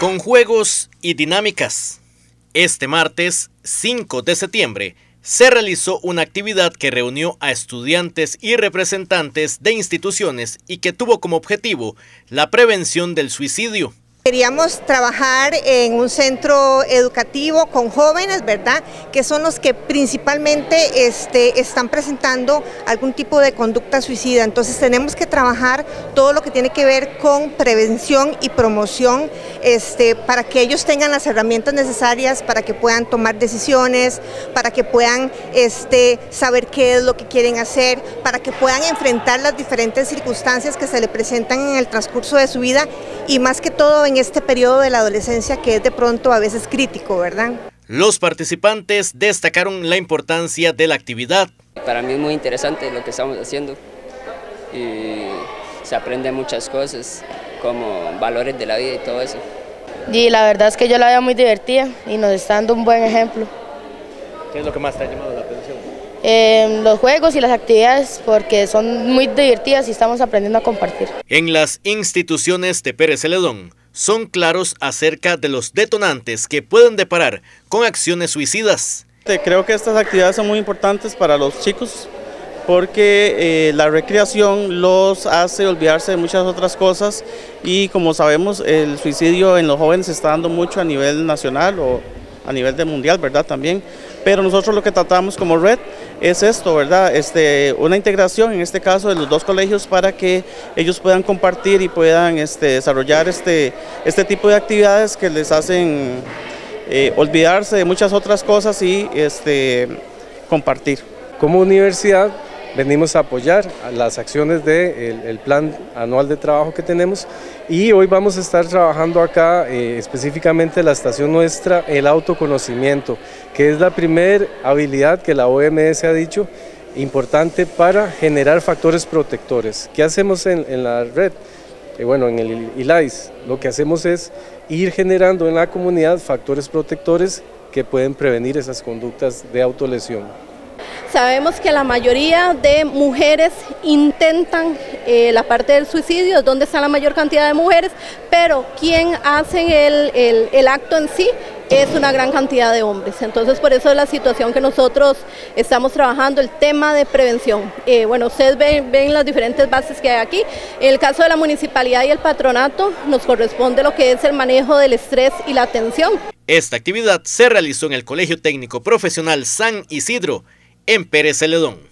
Con juegos y dinámicas. Este martes 5 de septiembre se realizó una actividad que reunió a estudiantes y representantes de instituciones y que tuvo como objetivo la prevención del suicidio. Queríamos trabajar en un centro educativo con jóvenes, ¿verdad? Que son los que principalmente este, están presentando algún tipo de conducta suicida. Entonces tenemos que trabajar todo lo que tiene que ver con prevención y promoción este, para que ellos tengan las herramientas necesarias para que puedan tomar decisiones, para que puedan este, saber qué es lo que quieren hacer, para que puedan enfrentar las diferentes circunstancias que se le presentan en el transcurso de su vida y más que todo en este periodo de la adolescencia que es de pronto a veces crítico, ¿verdad? Los participantes destacaron la importancia de la actividad. Para mí es muy interesante lo que estamos haciendo y se aprende muchas cosas como valores de la vida y todo eso. Y la verdad es que yo la veo muy divertida y nos está dando un buen ejemplo. ¿Qué es lo que más te ha llamado la atención? los juegos y las actividades porque son muy divertidas y estamos aprendiendo a compartir. En las instituciones de Pérez Celedón son claros acerca de los detonantes que pueden deparar con acciones suicidas. Creo que estas actividades son muy importantes para los chicos porque eh, la recreación los hace olvidarse de muchas otras cosas y como sabemos el suicidio en los jóvenes se está dando mucho a nivel nacional o a nivel de mundial, ¿verdad? También, pero nosotros lo que tratamos como red es esto, ¿verdad? Este, una integración, en este caso, de los dos colegios para que ellos puedan compartir y puedan este, desarrollar este, este tipo de actividades que les hacen eh, olvidarse de muchas otras cosas y este, compartir. Como universidad venimos a apoyar las acciones del el plan anual de trabajo que tenemos y hoy vamos a estar trabajando acá eh, específicamente la estación nuestra, el autoconocimiento, que es la primera habilidad que la OMS ha dicho importante para generar factores protectores. ¿Qué hacemos en, la red? Eh, bueno, en el ILAIS, lo que hacemos es ir generando en la comunidad factores protectores que pueden prevenir esas conductas de autolesión. Sabemos que la mayoría de mujeres intentan eh, la parte del suicidio, es donde está la mayor cantidad de mujeres, pero quien hace el, acto en sí es una gran cantidad de hombres. Entonces, por eso es la situación que nosotros estamos trabajando, el tema de prevención. Eh, bueno, ustedes ven, ven, las diferentes bases que hay aquí. En el caso de la municipalidad y el patronato, nos corresponde lo que es el manejo del estrés y la atención. Esta actividad se realizó en el Colegio Técnico Profesional San Isidro, en Pérez Celedón.